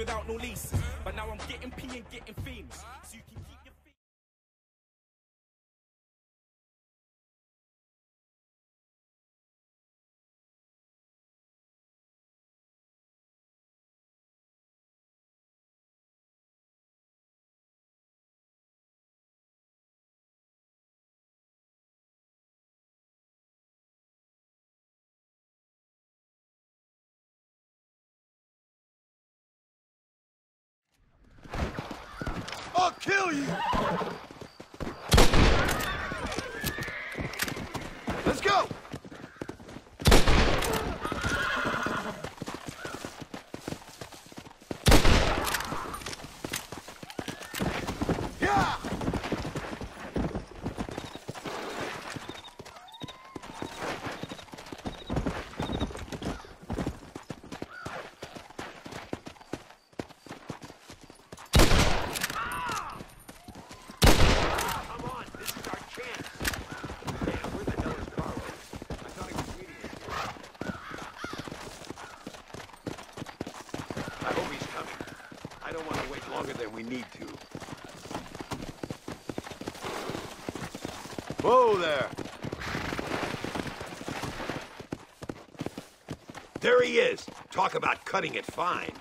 without no lease. But now I'm getting P and getting kill you! Let's go! Yeah! Come on, this is our chance. Damn, where the hell is Carlos? I thought he was meeting us here. I hope he's coming. I don't want to wait longer than we need to. Whoa there! There he is. Talk about cutting it fine.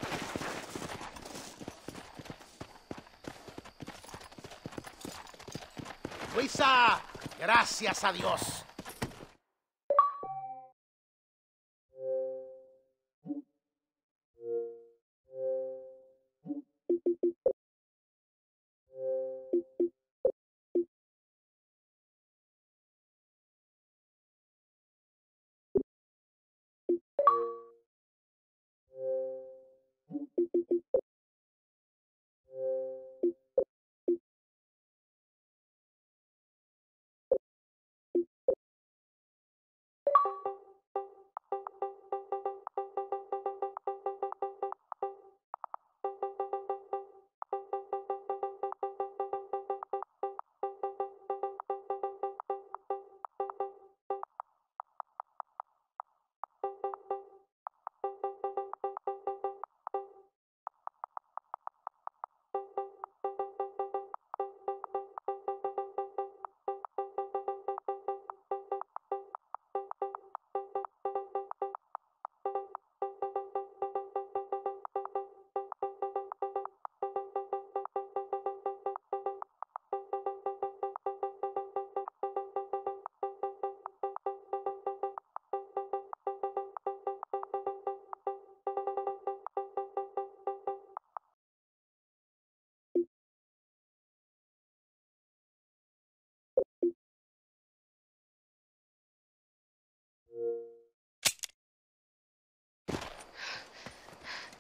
Luisa, gracias a Dios.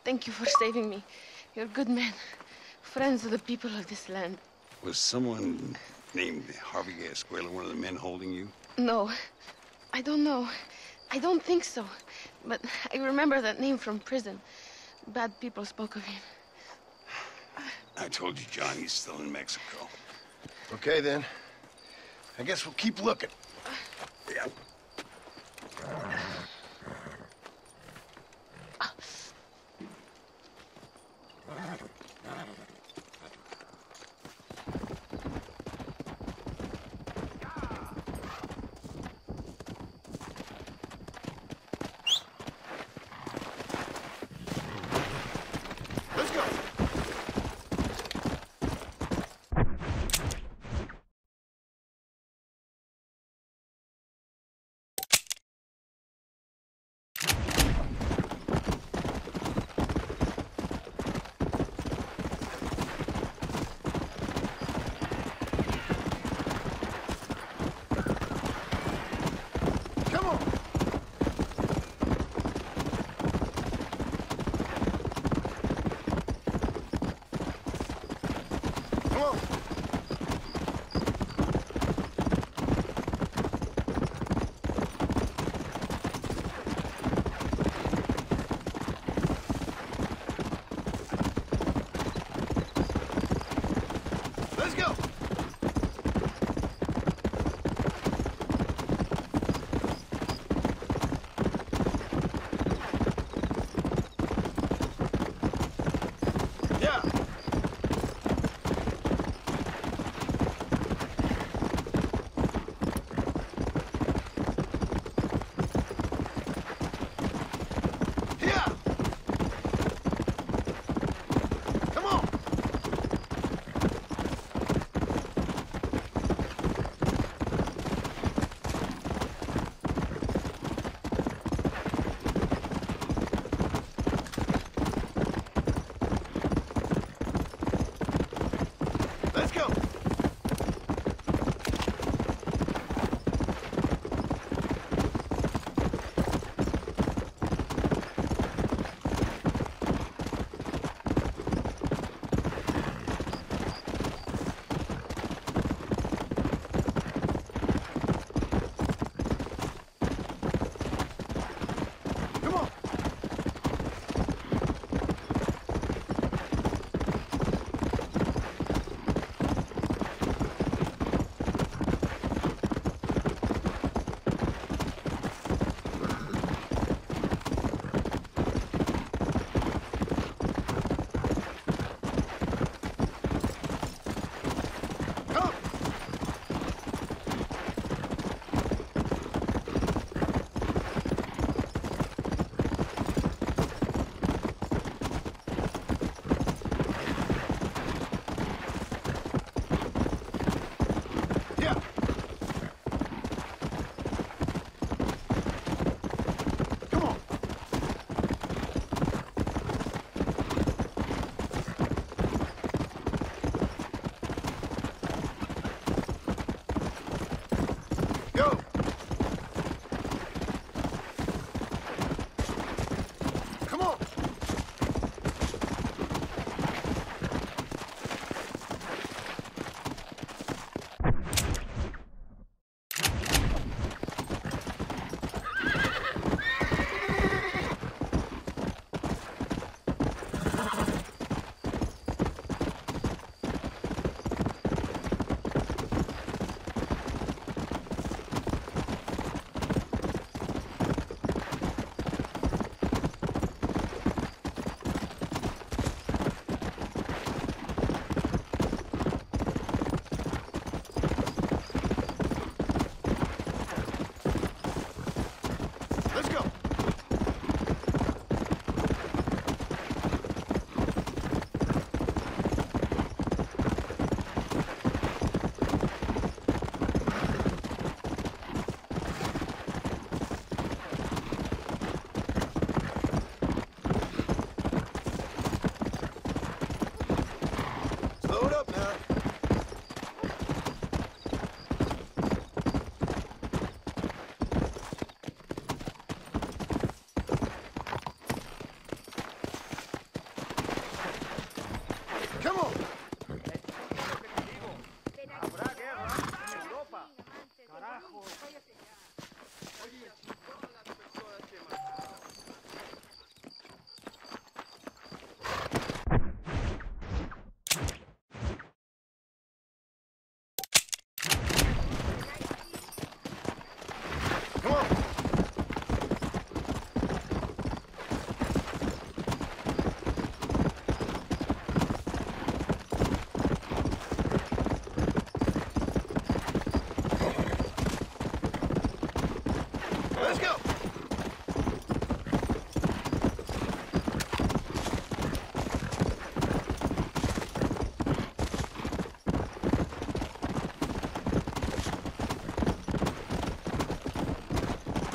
Thank you for saving me. You're a good men, friends of the people of this land. Was someone named Javier Escuela one of the men holding you? No, I don't know. I don't think so. But I remember that name from prison. Bad people spoke of him. I told you John, he's still in Mexico. Okay then. I guess we'll keep looking. Yeah.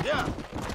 Yeah.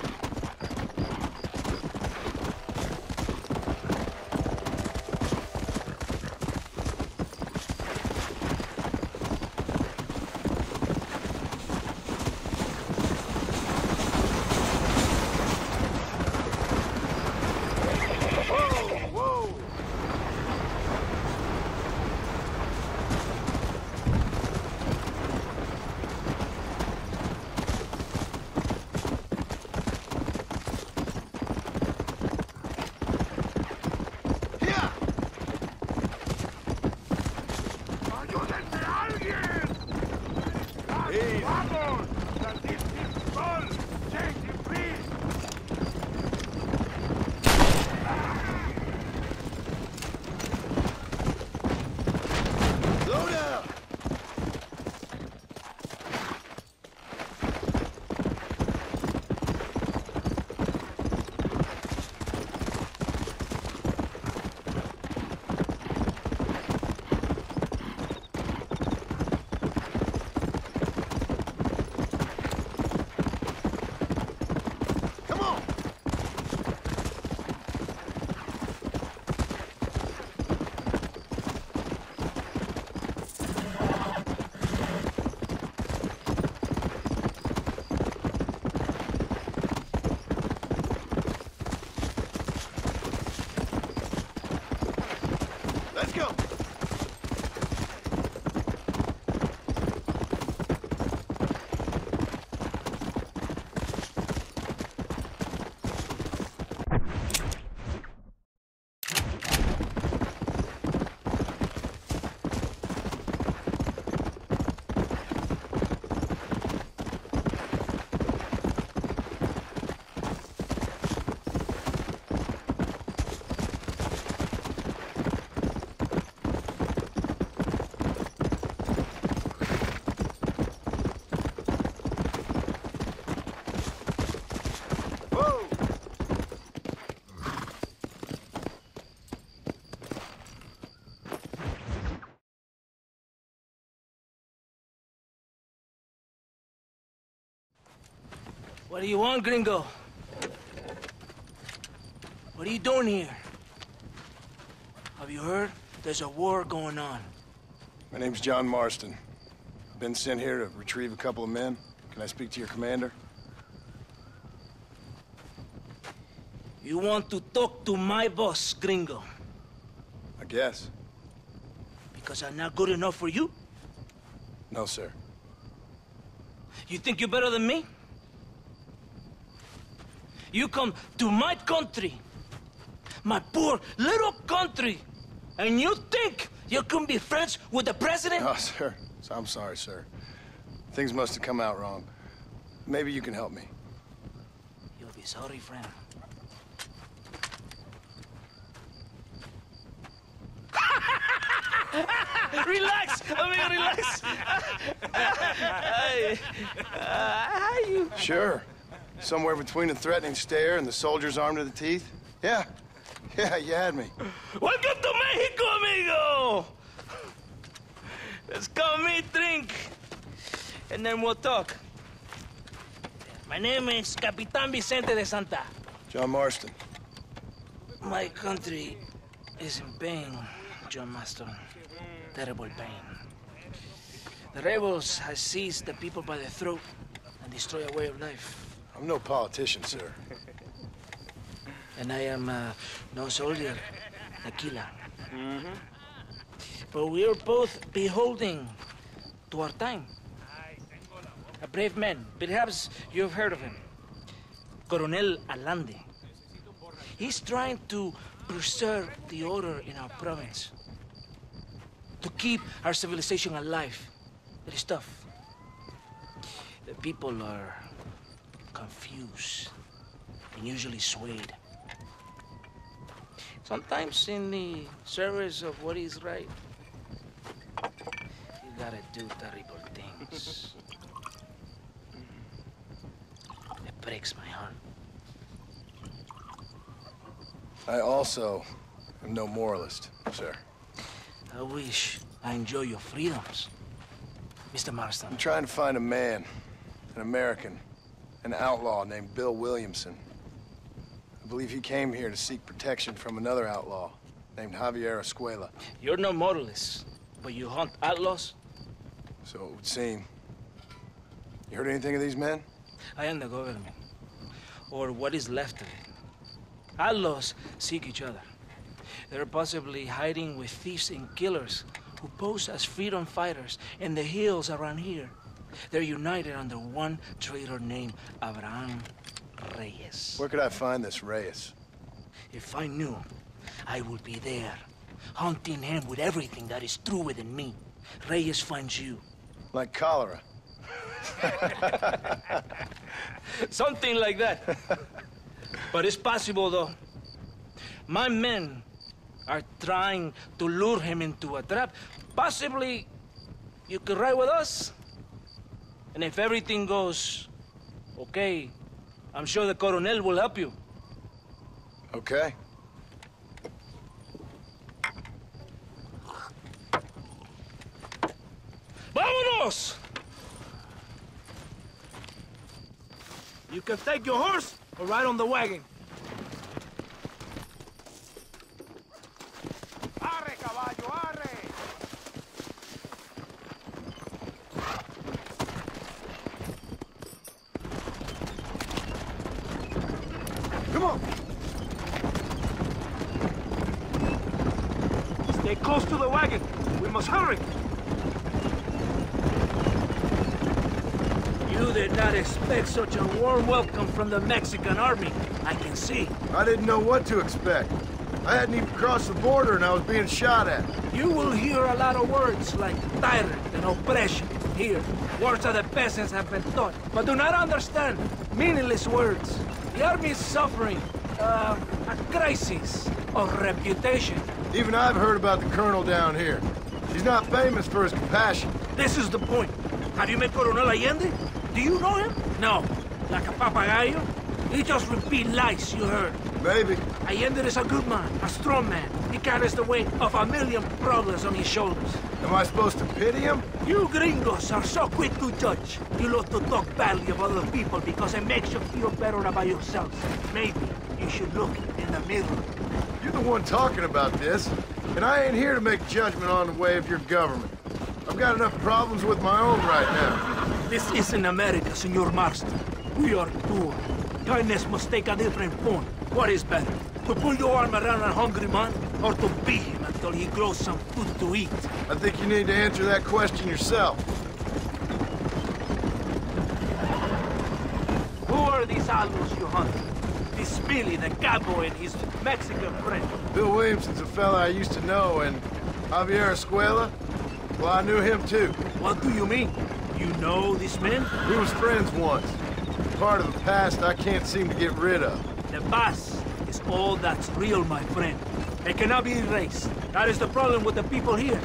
Let's go! What do you want, gringo? What are you doing here? Have you heard? There's a war going on. My name's John Marston. I've been sent here to retrieve a couple of men. Can I speak to your commander? You want to talk to my boss, gringo, I guess. because I'm not good enough for you? No, sir. You think you're better than me? You come to my country, my poor little country, and you think you can be friends with the president? Oh, sir. I'm sorry, sir. Things must have come out wrong. Maybe you can help me. You'll be sorry, friend. relax, amigo, relax. Ay, ah, you. Sure. Somewhere between a threatening stare and the soldier's arm to the teeth? Yeah. Yeah, you had me. Welcome to Mexico, amigo. Let's come meet, drink, and then we'll talk. My name is Capitan Vicente de Santa. John Marston. My country is in pain, John Marston. Terrible pain. The rebels have seized the people by the throat and destroy a way of life. I'm no politician, sir. And I am uh, no soldier, a killer. But we are both beholding to our time. A brave man, perhaps you've heard of him. Coronel Allende. He's trying to preserve the order in our province. To keep our civilization alive. It is tough. The people are confused and usually swayed. Sometimes in the service of what is right, you gotta do terrible things. It breaks my heart. I also am no moralist, sir. I wish I enjoy your freedoms, Mr. Marston. I'm trying to find a man, an American, an outlaw named Bill Williamson. I believe he came here to seek protection from another outlaw named Javier Escuela. You're no moralist, but you hunt outlaws? So it would seem. You heard anything of these men? I am the government, or what is left of it. Outlaws seek each other. They're possibly hiding with thieves and killers who pose as freedom fighters in the hills around here. They're united under one traitor named Abraham Reyes. Where could I find this Reyes? If I knew, I would be there, hunting him with everything that is true within me. Reyes finds you. Like cholera. Something like that. but it's possible, though. My men are trying to lure him into a trap. Possibly you could ride with us. And if everything goes okay, I'm sure the Coronel will help you. Okay. ¡Vámonos! You can take your horse or ride on the wagon. Come on! Stay close to the wagon. We must hurry. You did not expect such a warm welcome from the Mexican army. I can see. I didn't know what to expect. I hadn't even crossed the border and I was being shot at. You will hear a lot of words like tyrant and oppression here. Words that the peasants have been taught, but do not understand. Meaningless words. The army is suffering uh, a crisis of reputation. Even I've heard about the colonel down here. He's not famous for his compassion. This is the point. Have you met Coronel Allende? Do you know him? No. Like a papagayo? He just repeat lies you heard. Maybe. Allende is a good man, a strong man. He carries the weight of a million problems on his shoulders. Am I supposed to pity him? You gringos are so quick to judge. You love to talk badly of other people because it makes you feel better about yourself. Maybe you should look in the mirror. You're the one talking about this, and I ain't here to make judgment on the way of your government. I've got enough problems with my own right now. This isn't America, Senor Marston. We are poor. Kindness must take a different form. What is better? To pull your arm around a hungry man, or to beat him until he grows some to eat? I think you need to answer that question yourself. Who are these algos you hunt? This Billy, the cowboy, and his Mexican friend. Bill Williamson's a fella I used to know, and Javier Escuela? Well, I knew him too. What do you mean? You know this man? We was friends once. Part of the past I can't seem to get rid of. The past is all that's real, my friend. It cannot be erased. That is the problem with the people here.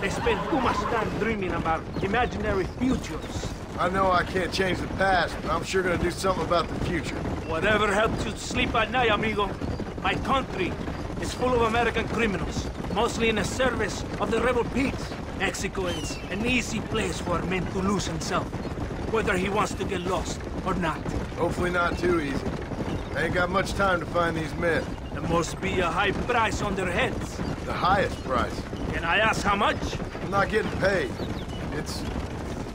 They spend too much time dreaming about imaginary futures. I know I can't change the past, but I'm sure gonna do something about the future. Whatever helps you sleep at night, amigo. My country is full of American criminals, mostly in the service of the rebel pigs. Mexico is an easy place for a man to lose himself, whether he wants to get lost or not. Hopefully not too easy. I ain't got much time to find these men. There must be a high price on their heads. The highest price. Can I ask how much? I'm not getting paid. It's...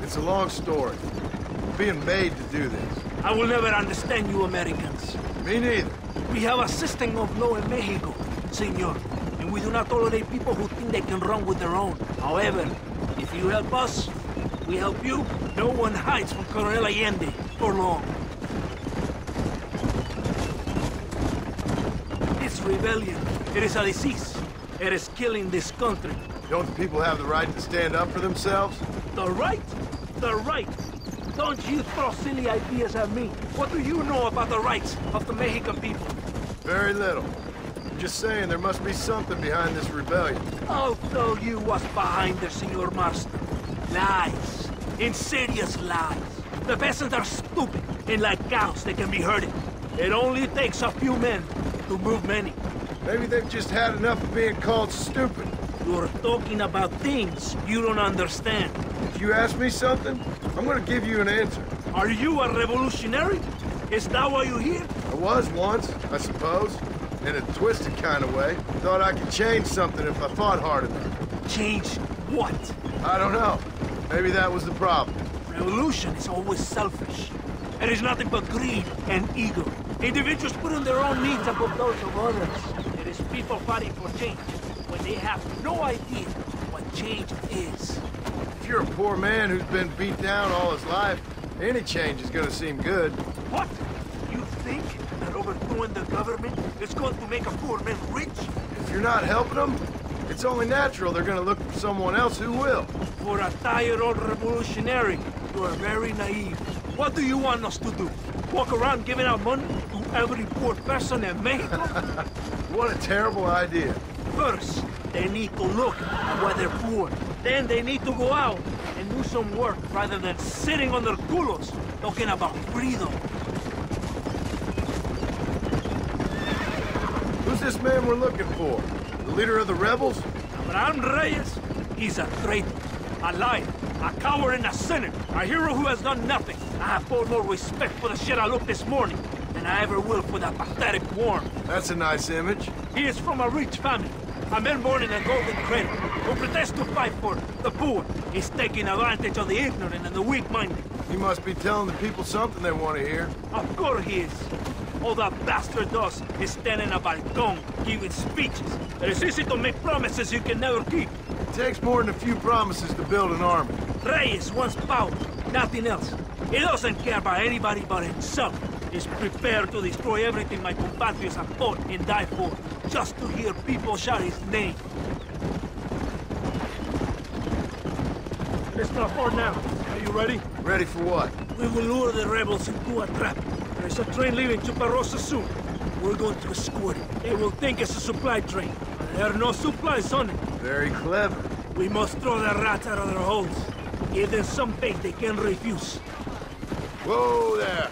it's a long story. I'm being made to do this. I will never understand you Americans. Me neither. We have a system of law in Mexico, senor. And we do not tolerate people who think they can run with their own. However, if you help us, we help you. No one hides from Coronel Allende for long. This rebellion, it is a disease. It is killing this country. Don't the people have the right to stand up for themselves? The right? The right. Don't you throw silly ideas at me. What do you know about the rights of the Mexican people? Very little. I'm just saying there must be something behind this rebellion. I'll tell you what's behind there, Senor Marston. Lies. Insidious lies. The peasants are stupid, and like cows, they can be herded. It only takes a few men to move many. Maybe they've just had enough of being called stupid. You're talking about things you don't understand. If you ask me something, I'm gonna give you an answer. Are you a revolutionary? Is that why you're here? I was once, I suppose. In a twisted kind of way. Thought I could change something if I fought hard enough. Change what? I don't know. Maybe that was the problem. Revolution is always selfish. It is nothing but greed and ego. Individuals putting their own needs above those of others. People fighting for change when they have no idea what change is. If you're a poor man who's been beat down all his life, any change is gonna seem good. What? You think that overthrowing the government is going to make a poor man rich? If you're not helping them, it's only natural they're gonna look for someone else who will. For a tired old revolutionary, you are very naive. What do you want us to do? Walk around giving out money to every poor person in Mexico? What a terrible idea. First, they need to look at why they're poor. Then they need to go out and do some work rather than sitting on their culos talking about freedom. Who's this man we're looking for? The leader of the rebels? Abraham Reyes, he's a traitor, a liar, a coward and a sinner, a hero who has done nothing. I have far more respect for the shit I looked this morning than I ever will for that pathetic worm. That's a nice image. He is from a rich family, a man born in a golden cradle, who pretends to fight for the poor. He's taking advantage of the ignorant and the weak-minded. He must be telling the people something they want to hear. Of course he is. All that bastard does is stand in a balcony giving speeches. It is easy to make promises you can never keep. It takes more than a few promises to build an army. Reyes wants power, nothing else. He doesn't care about anybody but himself. He's prepared to destroy everything my compatriots have fought and died for, just to hear people shout his name. Let's not now. Are you ready? Ready for what? We will lure the rebels into a trap. There's a train leaving Chuparosa soon. We're going to escort it. They will think it's a supply train. But there are no supplies on it. Very clever. We must throw the rats out of their holes. Give them some bait they can refuse. Whoa there!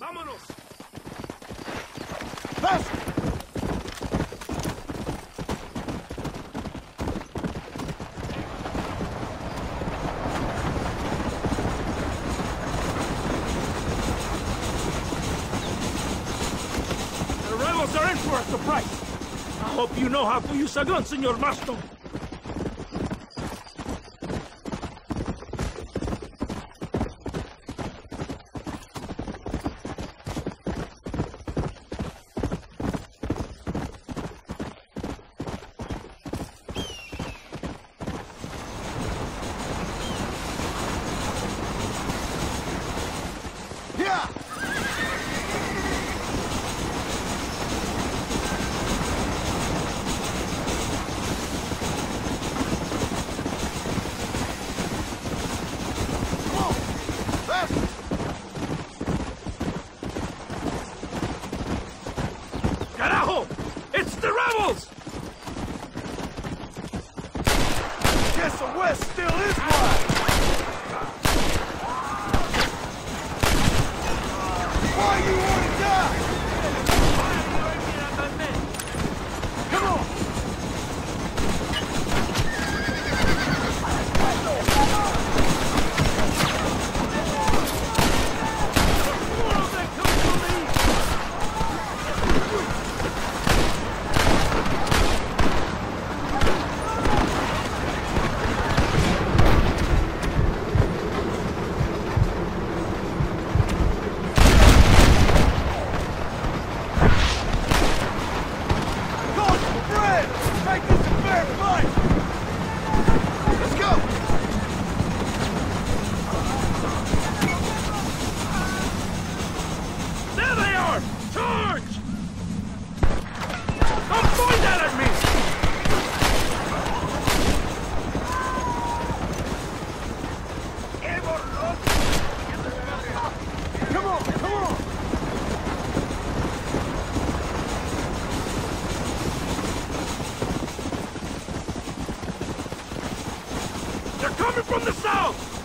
¡Vámonos! ¡Vas! The rebels are in for a surprise. I hope you know how to use a gun, Senor Marston. coming from the south!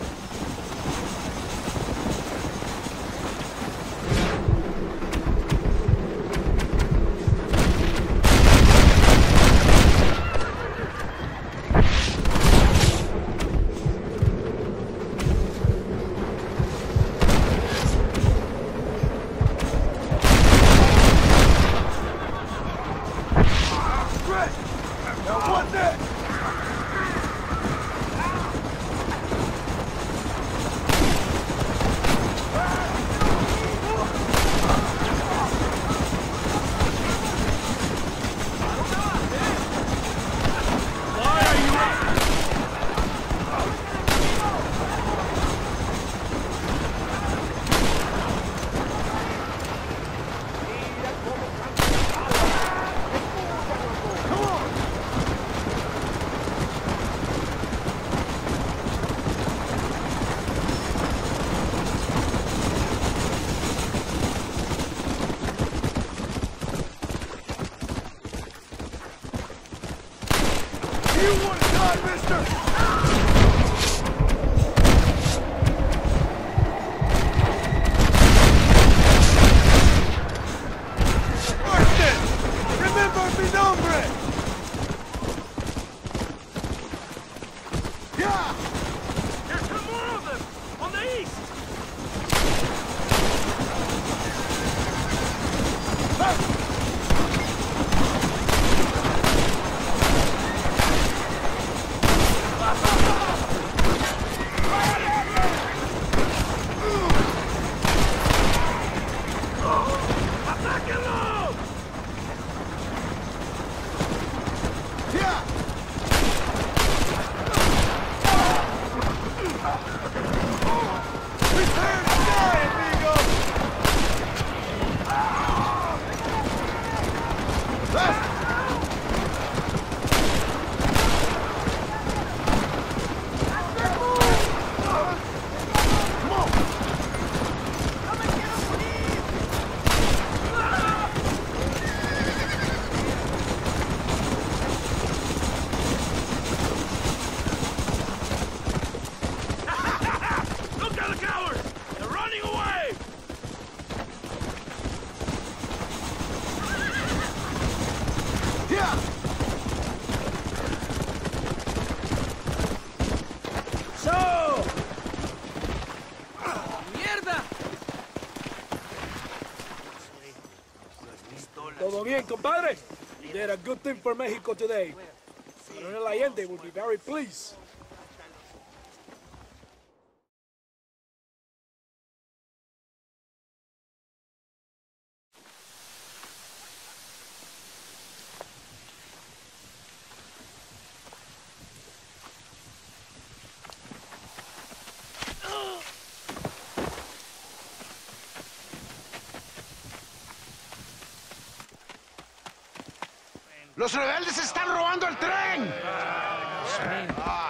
Bien, compadre? You did a good thing for Mexico today. Coronel Allende will be very pleased. ¡Los rebeldes están robando el tren!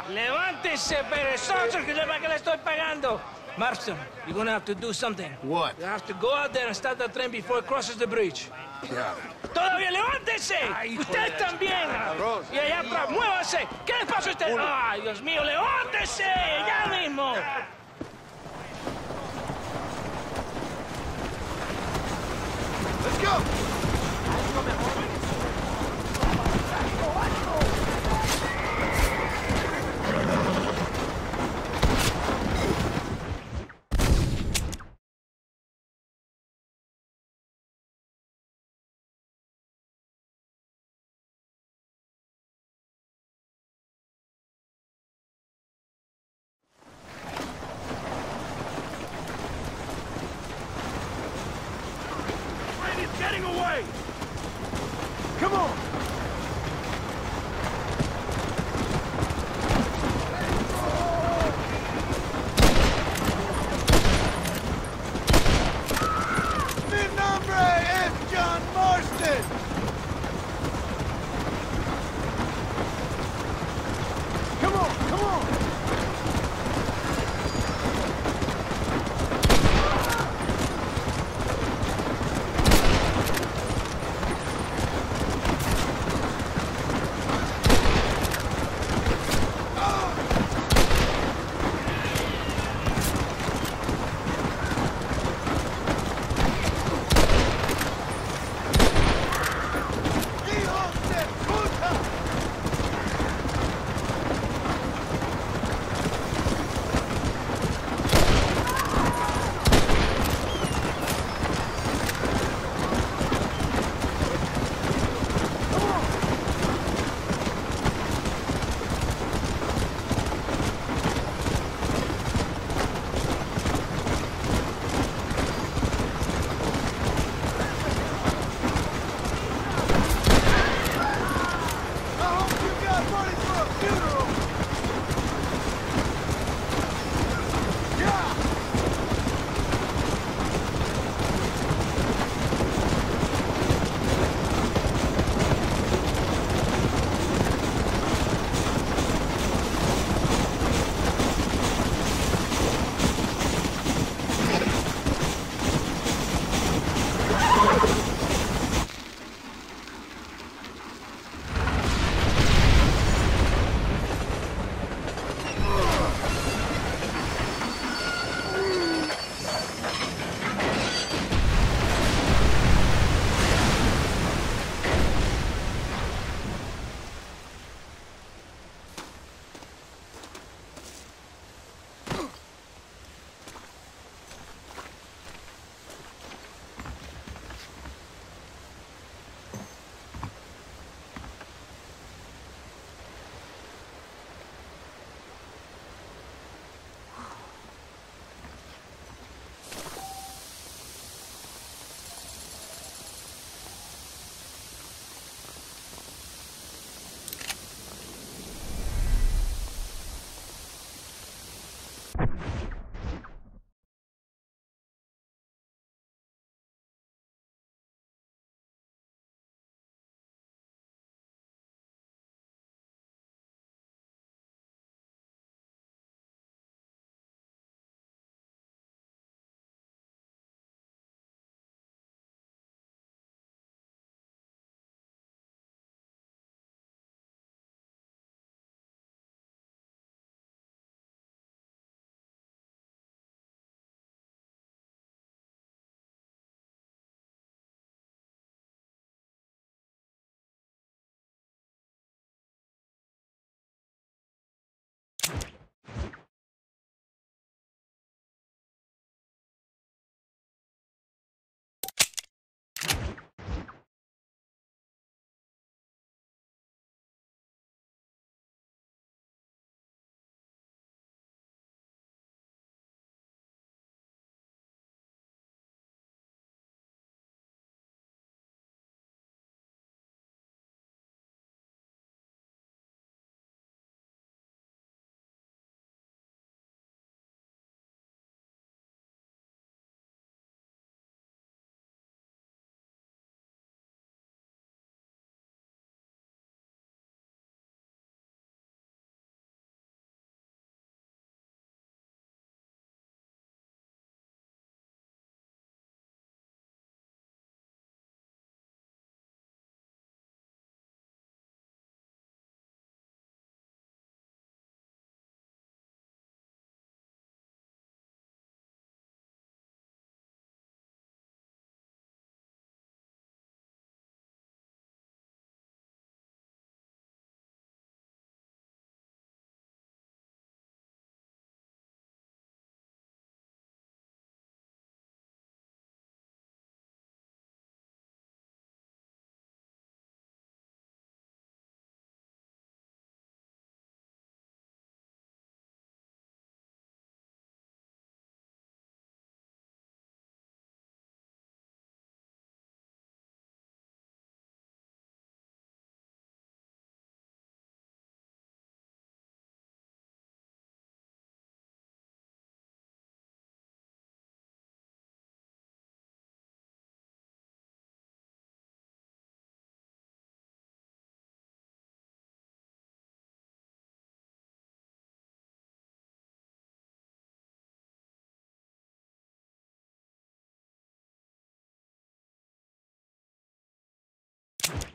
Levántese, perezosos, que yo para qué le estoy pagando. Marston, you're gonna have to do something. What? You have to go out there and start the train before it crosses the bridge. Yeah. ¡Todavía levántese! ¡Usted también! Y allá atrás, muévase. ¿Qué le pasa a usted? ¡Ay, Dios mío, levántese! ¡Ya mismo! Let's go! you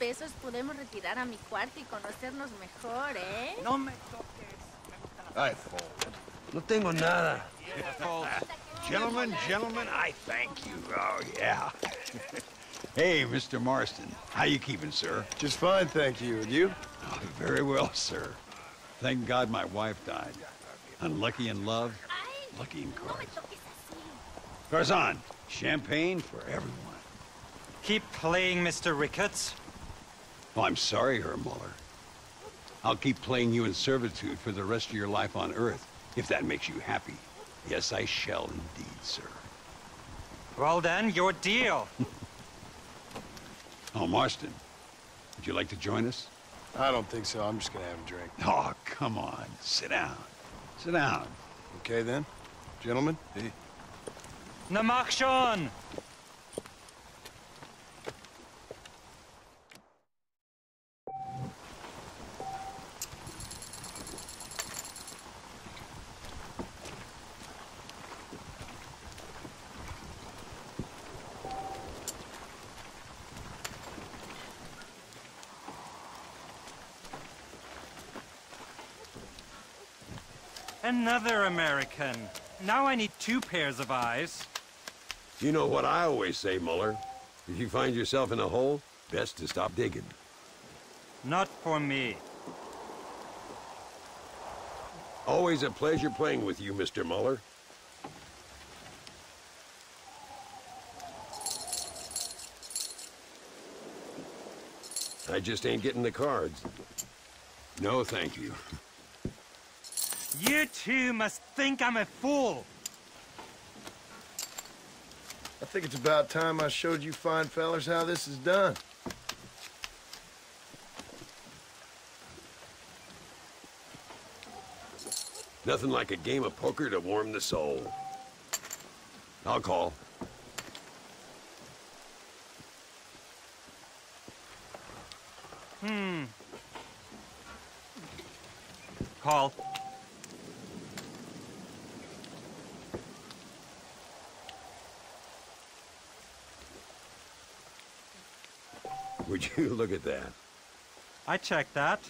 pesos podemos retirar a mi cuarto y conocernos mejor, ¿eh? No me toques. Ay, no tengo nada. Gentlemen, gentlemen, I thank you. Oh, yeah. hey, Mr. Marston. How you keeping, sir? Just fine, thank you. And you? Oh, very well, sir. Thank God my wife died. Unlucky in love, lucky in no me cards. toques. Garzon, champagne for everyone. Keep playing, Mr. Ricketts. Oh, I'm sorry, Herr Muller. I'll keep playing you in servitude for the rest of your life on Earth, if that makes you happy. Yes, I shall indeed, sir. Well then, your deal. Oh, Marston, would you like to join us? I don't think so. I'm just gonna have a drink. Oh, come on. Sit down. Sit down. Okay then? Gentlemen? Hey. Na Another American. Now I need two pairs of eyes. You know what I always say, Muller. If you find yourself in a hole, best to stop digging. Not for me. Always a pleasure playing with you, Mr. Muller. I just ain't getting the cards. No, thank you. You two must think I'm a fool. I think it's about time I showed you fine fellers how this is done. Nothing like a game of poker to warm the soul. I'll call. Hmm. Call. you look at that? I checked that.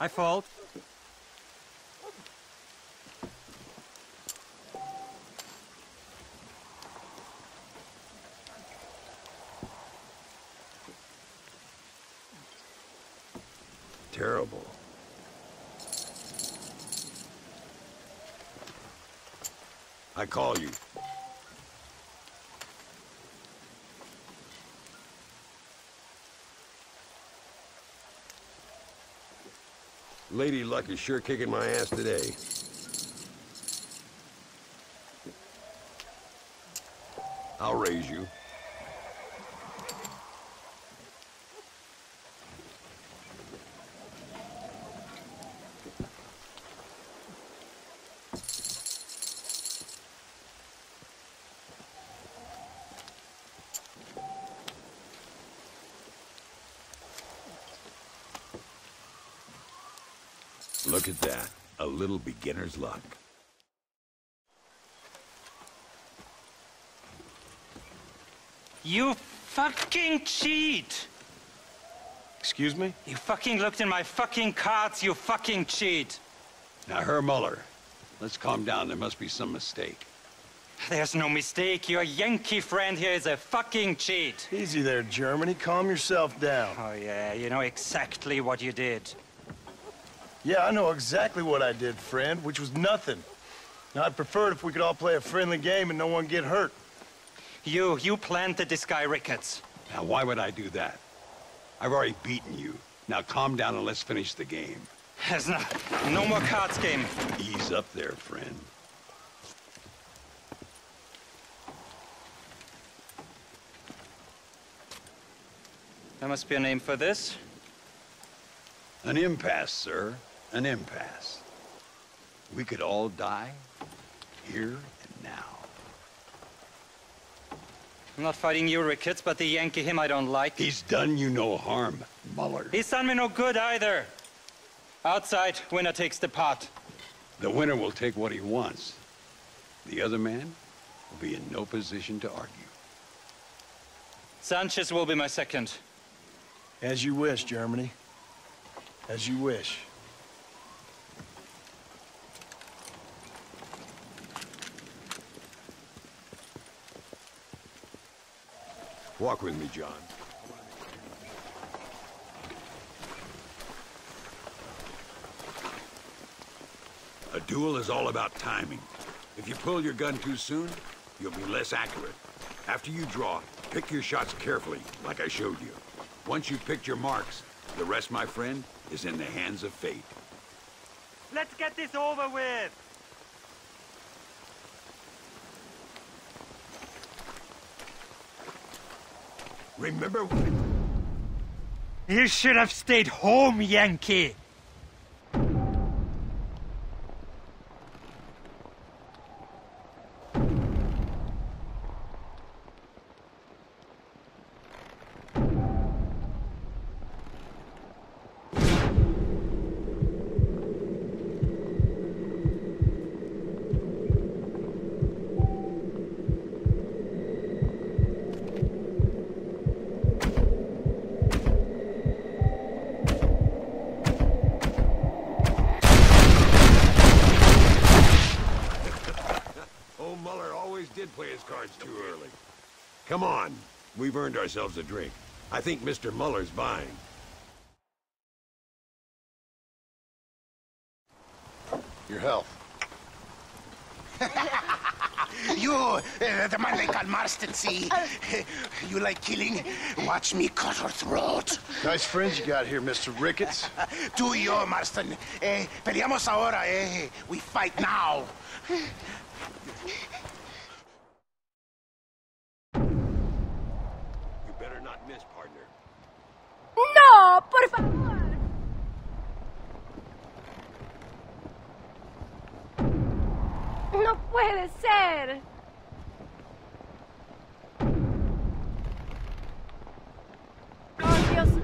I fault. Call you. Lady Luck is sure kicking my ass today. I'll raise you. Look at that. A little beginner's luck. You fucking cheat! Excuse me? You fucking looked in my fucking cards, you fucking cheat! Now, Herr Muller, let's calm down. There must be some mistake. There's no mistake. Your Yankee friend here is a fucking cheat. Easy there, Germany. Calm yourself down. Oh, yeah, you know exactly what you did. Yeah, I know exactly what I did, friend, which was nothing. Now, I'd prefer it if we could all play a friendly game and no one get hurt. You, you planted this guy Ricketts. Now, why would I do that? I've already beaten you. Now, calm down and let's finish the game. There's no, no more cards game. Ease up there, friend. There must be a name for this. An impasse, sir. An impasse. We could all die here and now. I'm not fighting you, Ricketts, but the Yankee him I don't like. He's done you no harm, Muller. He's done me no good either. Outside, winner takes the pot. The winner will take what he wants. The other man will be in no position to argue. Sanchez will be my second. As you wish, Germany. As you wish. Walk with me, John. A duel is all about timing. If you pull your gun too soon, you'll be less accurate. After you draw, pick your shots carefully, like I showed you. Once you've picked your marks, the rest, my friend, is in the hands of fate. Let's get this over with. Remember... You should have stayed home, Yankee. Old Muller always did play his cards too early. Come on. We've earned ourselves a drink. I think Mr. Muller's buying. Your health. You, uh, the man they call Marston, see? You like killing? Watch me cut her throat. Nice friends you got here, Mr. Ricketts. Tú y yo, Marston. Eh, peleamos ahora, eh. We fight now. ¡No! ¡Por favor! ¡No puede ser! ¡Oh, Dios mío!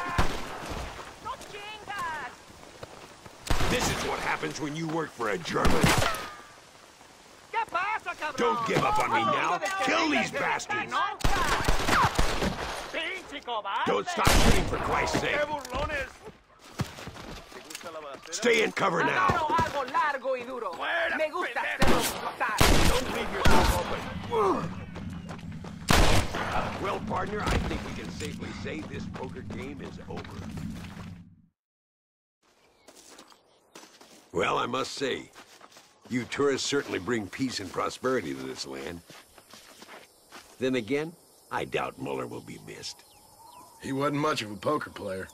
This is what happens when you work for a German. Don't give up on me now. Kill these bastards. Don't stop shooting for Christ's sake. Stay in cover now. algo largo y duro. Me gusta hacerlo explotar. Don't leave yourself open. Well, partner, I think we can safely say this poker game is over. Well, I must say, you tourists certainly bring peace and prosperity to this land. Then again, I doubt Muller will be missed. He wasn't much of a poker player.